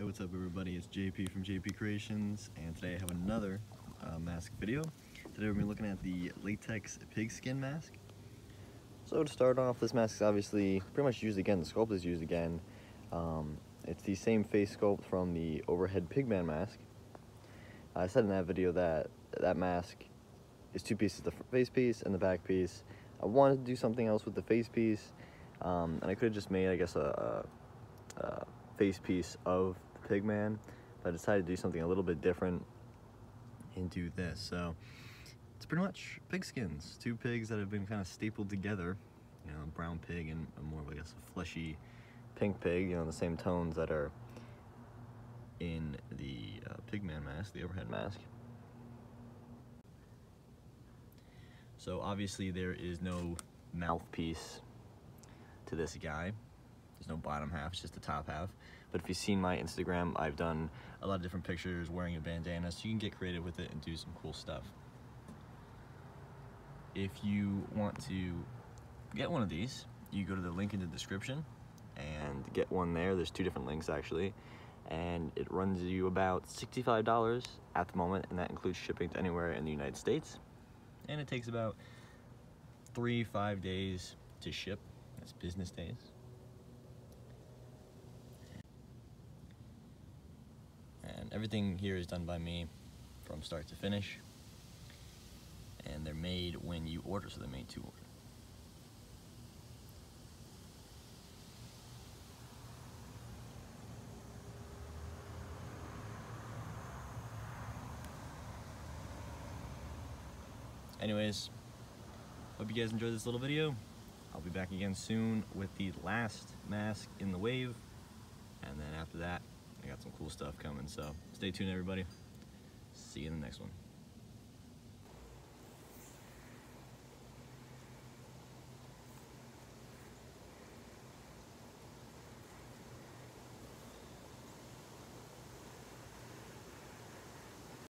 Hey, what's up everybody? It's JP from JP Creations, and today I have another uh, mask video. Today we're going to be looking at the latex pigskin mask. So to start off, this mask is obviously pretty much used again, the sculpt is used again. Um, it's the same face sculpt from the overhead pigman mask. I said in that video that that mask is two pieces, the face piece and the back piece. I wanted to do something else with the face piece, um, and I could have just made, I guess, a, a, a face piece of pigman, but I decided to do something a little bit different and do this. So it's pretty much pig skins, two pigs that have been kind of stapled together, you know, a brown pig and a more, I guess, a fleshy pink pig, you know, the same tones that are in the uh, pigman mask, the overhead mask. So obviously there is no mouthpiece to this guy. There's no bottom half, it's just the top half. But if you've seen my Instagram, I've done a lot of different pictures wearing a bandana, so you can get creative with it and do some cool stuff. If you want to get one of these, you go to the link in the description and get one there. There's two different links actually. And it runs you about $65 at the moment, and that includes shipping to anywhere in the United States. And it takes about three, five days to ship. That's business days. And everything here is done by me from start to finish. And they're made when you order, so they're made to order. Anyways, hope you guys enjoyed this little video. I'll be back again soon with the last mask in the wave. And then after that, I got some cool stuff coming. So stay tuned, everybody. See you in the next one.